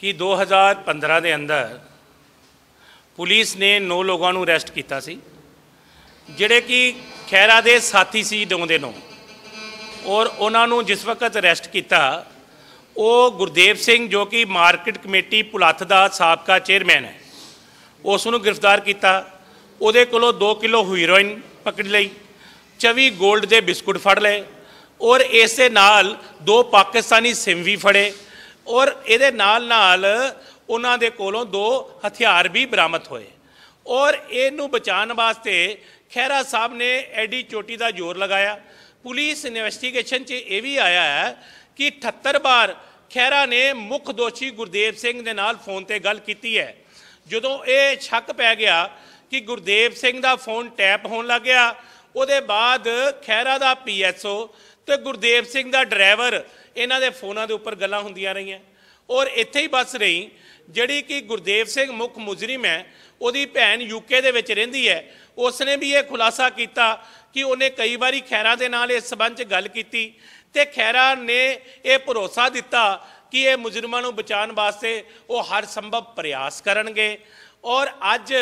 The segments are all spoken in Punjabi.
ਕਿ 2015 ਦੇ ਅੰਦਰ ਪੁਲਿਸ ਨੇ 9 ਲੋਕਾਂ ਨੂੰ ਅਰੈਸਟ ਕੀਤਾ ਸੀ, ਜਿਹੜੇ ਕਿ ਖੈਰਾ ਦੇ ਸਾਥੀ ਸੀ ਡੋਂਦੇ ਨੂੰ। ਔਰ ਉਹਨਾਂ ਨੂੰ ਜਿਸ ਵਕਤ ਅਰੈਸਟ ਕੀਤਾ, ਉਹ ਗੁਰਦੇਵ ਸਿੰਘ ਜੋ ਕਿ ਮਾਰਕੀਟ ਕਮੇਟੀ ਪੁਲੱਥ ਦਾ ਸਾਬਕਾ ਚੇਅਰਮੈਨ ਹੈ, ਉਸ ਨੂੰ ਗ੍ਰਿਫਤਾਰ ਕੀਤਾ। ਉਹਦੇ ਕੋਲੋਂ 2 ਕਿਲੋ ਹੀਰੋਇਨ ਪਕੜ ਲਈ 24 골ਡ ਦੇ ਬਿਸਕੁਟ ਫੜ ਲਏ, ਔਰ ਇਸ ਦੇ ਨਾਲ ਦੋ ਪਾਕਿਸਤਾਨੀ ਸਿਮ ਵੀ ਫੜੇ। ਔਰ ਇਹਦੇ ਨਾਲ ਨਾਲ ਉਹਨਾਂ ਦੇ ਕੋਲੋਂ ਦੋ ਹਥਿਆਰ ਵੀ ਬਰਾਮਦ ਹੋਏ। ਔਰ ਇਹਨੂੰ ਬਚਾਉਣ ਵਾਸਤੇ ਖਹਿਰਾ ਸਾਹਿਬ ਨੇ ਐਡੀ ਚੋਟੀ ਦਾ ਜ਼ੋਰ ਲਗਾਇਆ। ਪੁਲਿਸ ਇਨਵੈਸਟੀਗੇਸ਼ਨ 'ਚ ਇਹ ਵੀ ਆਇਆ ਹੈ ਕਿ 78 ਵਾਰ ਖਹਿਰਾ ਨੇ ਮੁੱਖ ਦੋਸ਼ੀ ਗੁਰਦੇਵ ਸਿੰਘ ਦੇ ਨਾਲ ਫੋਨ ਤੇ ਗੱਲ ਕੀਤੀ ਹੈ। ਜਦੋਂ ਇਹ ਸ਼ੱਕ ਪੈ ਗਿਆ ਕਿ ਗੁਰਦੇਵ ਸਿੰਘ ਦਾ ਫੋਨ ਟੈਪ ਹੋਣ ਲੱਗ ਗਿਆ, ਉਹਦੇ ਬਾਅਦ ਖਹਿਰਾ ਦਾ ਪੀਐਸਓ ਤੇ ਗੁਰਦੇਵ ਸਿੰਘ ਦਾ ਡਰਾਈਵਰ ਇਹਨਾਂ ਦੇ ਫੋਨਾਂ ਦੇ ਉੱਪਰ ਗੱਲਾਂ ਹੁੰਦੀਆਂ ਰਹੀਆਂ। ਔਰ ਇੱਥੇ ਹੀ ਬਸ ਰਹੀ, ਜਿਹੜੀ ਕਿ ਗੁਰਦੇਵ ਸਿੰਘ ਮੁੱਖ ਮੁਜਰਮ ਹੈ, ਉਹਦੀ ਭੈਣ ਯੂਕੇ ਦੇ ਵਿੱਚ ਰਹਿੰਦੀ ਹੈ। ਉਸਨੇ ਵੀ ਇਹ ਖੁਲਾਸਾ ਕੀਤਾ ਕਿ ਉਹਨੇ ਕਈ ਵਾਰੀ ਖੈਰਾ ਦੇ ਨਾਲ ਇਸ ਸਬੰਧ 'ਚ ਗੱਲ ਕੀਤੀ ਤੇ ਖੈਰਾ ਨੇ ਇਹ ਭਰੋਸਾ ਦਿੱਤਾ ਕਿ ਇਹ ਮੁਜਰਮਾਂ ਨੂੰ ਬਚਾਉਣ ਵਾਸਤੇ ਉਹ ਹਰ ਸੰਭਵ ਪ੍ਰਯਾਸ ਕਰਨਗੇ। ਔਰ ਅੱਜ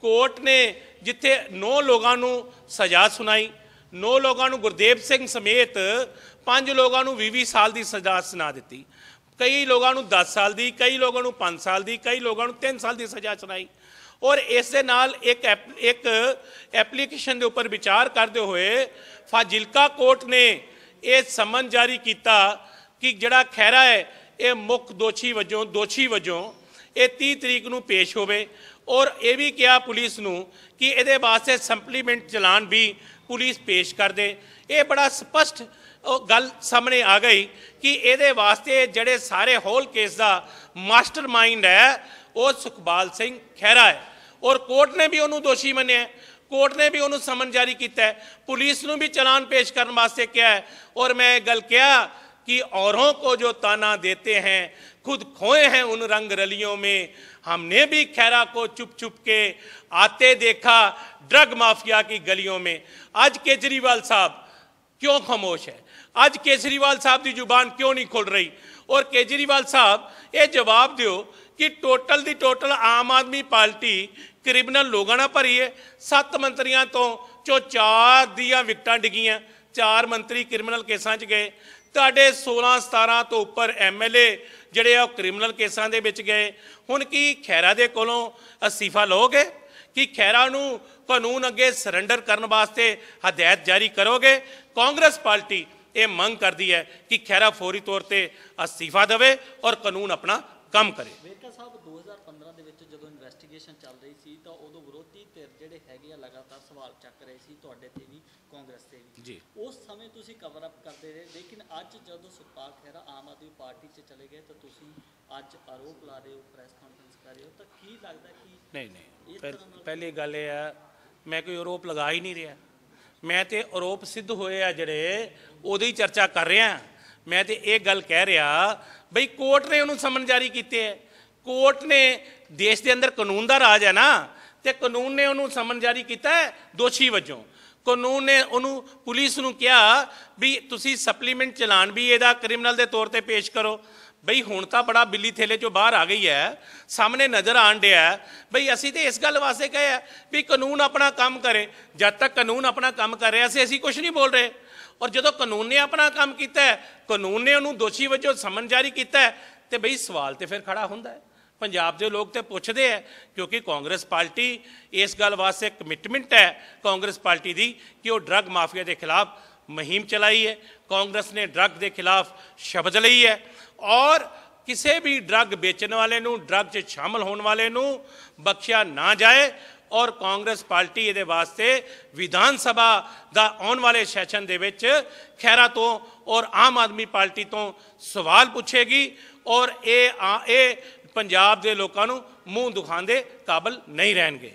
ਕੋਰਟ ਨੇ ਜਿੱਥੇ 9 ਲੋਕਾਂ ਨੂੰ ਸਜ਼ਾ ਸੁਣਾਈ 9 ਲੋਕਾਂ ਨੂੰ ਗੁਰਦੇਵ ਸਿੰਘ ਸਮੇਤ 5 ਲੋਕਾਂ ਨੂੰ 20 ਸਾਲ ਦੀ ਸਜ਼ਾ ਸੁਣਾ ਦਿੱਤੀ। ਕਈ ਲੋਕਾਂ ਨੂੰ 10 ਸਾਲ ਦੀ, ਕਈ ਲੋਕਾਂ ਨੂੰ 5 ਸਾਲ ਦੀ, ਕਈ ਲੋਕਾਂ ਨੂੰ 3 ਸਾਲ ਦੀ ਸਜ਼ਾ ਸੁਣਾਈ। ਔਰ ਇਸ ਦੇ ਨਾਲ ਇੱਕ ਐਪ- ਇੱਕ ਐਪਲੀਕੇਸ਼ਨ ਦੇ ਉੱਪਰ ਵਿਚਾਰ ਕਰਦੇ ਹੋਏ ਫਾਜ਼ਿਲਕਾ ਕੋਰਟ ਨੇ ਇਹ ਸਮਨ ਜਾਰੀ ਕੀਤਾ ਕਿ ਜਿਹੜਾ ਖਹਿਰਾ ਹੈ, ਇਹ ਮੁੱਖ ਦੋਸ਼ੀ ਵਜੋਂ ਦੋਸ਼ੀ ਵਜੋਂ ਇਹ 30 ਤਰੀਕ ਨੂੰ ਪੇਸ਼ ਹੋਵੇ। ਔਰ ਇਹ ਵੀ ਕਿਹਾ ਪੁਲਿਸ ਨੂੰ ਕਿ ਇਹਦੇ ਵਾਸਤੇ ਸੰਪਲੀਮੈਂਟ ਚਲਾਨ ਵੀ ਪੁਲਿਸ ਪੇਸ਼ ਕਰ ਦੇ। ਇਹ ਬੜਾ ਸਪਸ਼ਟ ਉਹ ਗੱਲ ਸਾਹਮਣੇ ਆ ਗਈ ਕਿ ਇਹਦੇ ਵਾਸਤੇ ਜਿਹੜੇ ਸਾਰੇ ਹੋਲ ਕੇਸ ਦਾ ਮਾਸਟਰਮਾਈਂਡ ਹੈ, ਉਹ ਸੁਖਬਾਲ ਸਿੰਘ ਖਹਿਰਾ ਹੈ। ਔਰ ਕੋਰਟ ਨੇ ਵੀ ਉਹਨੂੰ ਦੋਸ਼ੀ ਮੰਨਿਆ ਕੋਰਟ ਨੇ ਵੀ ਉਹਨੂੰ ਸਮਨ ਜਾਰੀ ਕੀਤਾ ਪੁਲਿਸ ਨੂੰ ਵੀ ਚਲਾਨ ਪੇਸ਼ ਕਰਨ ਵਾਸਤੇ ਕਿਹਾ ਔਰ ਮੈਂ ਇਹ ਗੱਲ ਕਿਹਾ कि औरों को जो ताना देते हैं खुद खोए हैं उन रंग रलियों में हमने भी खैरा को चुप चुप के आते देखा ड्रग माफिया की गलियों में आज केजरीवाल साहब क्यों खामोश है आज केजरीवाल साहब की जुबान क्यों नहीं खुल रही और केजरीवाल साहब ये जवाब ਦਿਓ ਕਿ ਟੋਟਲ ਦੀ ਟੋਟਲ ਆਮ ਆਦਮੀ ਪਾਰਟੀ ਕ੍ਰਿਮੀਨਲ ਲੋਕਾਂ ਨਾਲ ਭਰੀ ਹੈ ਸੱਤ ਮੰਤਰੀਆਂ ਤੋਂ ਚੋ ਚਾਰ ਦੀਆਂ ਵਿਕਟਾਂ ਡਿੱਗੀਆਂ ਚਾਰ ਮੰਤਰੀ ਕ੍ਰਿਮੀਨਲ ਕੇਸਾਂ 'ਚ ਗਏ ਤੁਹਾਡੇ 16 17 ਤੋਂ ਉੱਪਰ ਐਮਐਲਏ ਜਿਹੜੇ ਆ ਉਹ ਕ੍ਰਿਮੀਨਲ ਕੇਸਾਂ ਦੇ ਵਿੱਚ ਗਏ। ਹੁਣ ਕੀ ਖੈਰਾ ਦੇ ਕੋਲੋਂ ਅਸਤੀਫਾ ਲਓਗੇ? ਕਿ ਖੈਰਾ ਨੂੰ ਕਾਨੂੰਨ ਅੱਗੇ ਸਰੈਂਡਰ ਕਰਨ ਵਾਸਤੇ ਹਦਾਇਤ ਜਾਰੀ ਕਰੋਗੇ? ਕਾਂਗਰਸ ਪਾਰਟੀ ਇਹ ਮੰਗ ਕਰਦੀ ਹੈ ਕਿ ਖੈਰਾ ਫੌਰੀ ਤੌਰ ਤੇ ਅਸਤੀਫਾ ਦੇਵੇ ਔਰ ਕਾਨੂੰਨ ਆਪਣਾ ਕੰਮ ਕਰੇ। ਵੇਰਕਾ ਸਾਹਿਬ 2015 ਦੇ ਵਿੱਚ ਜਦੋਂ ਇਨਵੈਸਟੀਗੇਸ਼ਨ ਚੱਲ ਰਹੀ ਸੀ ਤਾਂ ਉਦੋਂ ਵਿਰੋਧੀ ਧਿਰ ਜਿਹੜੇ ਹੈਗੇ ਆ ਲਗਾਤਾਰ ਸਵਾਲ ਚੱਕ ਰਹੇ ਸੀ ਤੁਹਾਡੇ ਤੇ ਵੀ ਕਾਂਗਰਸ ਤੇ ਵੀ। ਜੀ। ਉਸ ਸਮੇਂ ਤੁਸੀਂ ਕਵਰ ਅਪ ਕਰਦੇ ਰਹੇ ਲੇਕਿਨ ਅੱਜ ਜਦੋਂ ਸੁਖਪਾਲ ਖਹਿਰਾ ਆਮ ਆਦਮੀ ਪਾਰਟੀ 'ਚ ਚਲੇ ਗਏ ਤਾਂ ਤੁਸੀਂ ਅੱਜ ਆਰੋਪ ਲਾ ਰਹੇ ਹੋ ਪ੍ਰੈਸ ਕਾਨਫਰੰਸ ਕਰ ਰਹੇ ਹੋ ਤਾਂ ਕੀ ਲੱਗਦਾ ਕਿ ਨਹੀਂ ਨਹੀਂ। ਪਹਿਲੀ ਗੱਲ ਇਹ ਹੈ ਮੈਂ ਕੋਈ ਆਰੋਪ ਲਗਾ ਹੀ ਨਹੀਂ ਰਿਹਾ। ਮੈਂ ਤੇ ਆਰੋਪ ਸਿੱਧ ਹੋਏ ਆ ਜਿਹੜੇ ਉਹਦੀ ਚਰਚਾ ਕਰ ਰਿਹਾ। ਮੈਂ ਤੇ ਇਹ ਗੱਲ ਕਹਿ ਰਿਹਾ ਬਈ ਕੋਰਟ ਨੇ ਉਹਨੂੰ ਸਮਨ ਜਾਰੀ ਕੀਤੇ ਹੈ ਕੋਰਟ ਨੇ ਦੇਸ਼ ਦੇ ਅੰਦਰ ਕਾਨੂੰਨ ਦਾ ਰਾਜ ਹੈ ਨਾ, ਤੇ ਕਾਨੂੰਨ ਨੇ ਉਹਨੂੰ ਸਮਨ ਜਾਰੀ ਕੀਤਾ ਹੈ ਦੋਸ਼ੀ ਵਜੋਂ। ਕਾਨੂੰਨ ਨੇ ਉਹਨੂੰ ਪੁਲਿਸ ਨੂੰ ਕਿਹਾ ਵੀ ਤੁਸੀਂ ਸਪਲੀਮੈਂਟ ਚਲਾਨ ਵੀ ਇਹਦਾ ਕ੍ਰਿਮੀਨਲ ਦੇ ਤੌਰ ਤੇ ਪੇਸ਼ ਕਰੋ। ਬਈ ਹੁਣ ਤਾਂ ਬੜਾ ਬਿੱਲੀ ਥੇਲੇ ਚੋਂ ਬਾਹਰ ਆ ਗਈ ਹੈ ਸਾਹਮਣੇ ਨਜ਼ਰ ਆਣ ਡਿਆ ਬਈ ਅਸੀਂ ਤੇ ਇਸ ਗੱਲ ਵਾਸਤੇ ਕਹੇ ਆ ਵੀ ਕਾਨੂੰਨ ਆਪਣਾ ਕੰਮ ਕਰੇ, ਜਦ ਤੱਕ ਕਾਨੂੰਨ ਆਪਣਾ ਕੰਮ ਕਰ ਰਿਹਾ ਸੀ, ਅਸੀਂ ਕੁਝ ਨਹੀਂ ਬੋਲ ਰਹੇ। ਔਰ ਜਦੋਂ ਕਾਨੂੰਨ ਨੇ ਆਪਣਾ ਕੰਮ ਕੀਤਾ ਹੈ, ਕਾਨੂੰਨ ਨੇ ਉਹਨੂੰ ਦੋਸ਼ੀ ਵਜੋਂ ਸਮਨ ਜਾਰੀ ਕੀਤਾ ਹੈ, ਤੇ ਬਈ ਸਵਾਲ ਤੇ ਫਿਰ ਖੜਾ ਹੁੰਦਾ ਹੈ। ਪੰਜਾਬ ਦੇ ਲੋਕ ਤੇ ਪੁੱਛਦੇ ਆ ਕਿਉਂਕਿ ਕਾਂਗਰਸ ਪਾਰਟੀ ਇਸ ਗੱਲ ਵਾਸਤੇ ਕਮਿਟਮੈਂਟ ਹੈ, ਕਾਂਗਰਸ ਪਾਰਟੀ ਦੀ, ਕਿ ਉਹ ਡਰੱਗ ਮਾਫੀਆ ਦੇ ਖਿਲਾਫ ਮੁਹਿੰਮ ਚਲਾਈ ਹੈ, ਕਾਂਗਰਸ ਨੇ ਡਰੱਗ ਦੇ ਖਿਲਾਫ ਸ਼ਬਦ ਲਈ ਹੈ, ਔਰ ਕਿਸੇ ਵੀ ਡਰੱਗ ਵੇਚਣ ਵਾਲੇ ਨੂੰ ਡਰੱਗ 'ਚ ਸ਼ਾਮਲ ਹੋਣ ਵਾਲੇ ਨੂੰ ਬਖਸ਼ਿਆ ਨਾ ਜਾਏ ਔਰ ਕਾਂਗਰਸ ਪਾਰਟੀ ਇਹਦੇ ਵਾਸਤੇ ਵਿਧਾਨ ਸਭਾ ਦਾ ਆਉਣ ਵਾਲੇ ਸੈਸ਼ਨ ਦੇ ਵਿੱਚ ਖੈਰਾ ਤੋਂ ਔਰ ਆਮ ਆਦਮੀ ਪਾਰਟੀ ਤੋਂ ਸਵਾਲ ਪੁੱਛੇਗੀ ਔਰ ਇਹ ਆ- ਇਹ ਪੰਜਾਬ ਦੇ ਲੋਕਾਂ ਨੂੰ ਮੂੰਹ ਦਿਖਾਉਣ ਦੇ ਕਾਬਲ ਨਹੀਂ ਰਹਿਣਗੇ।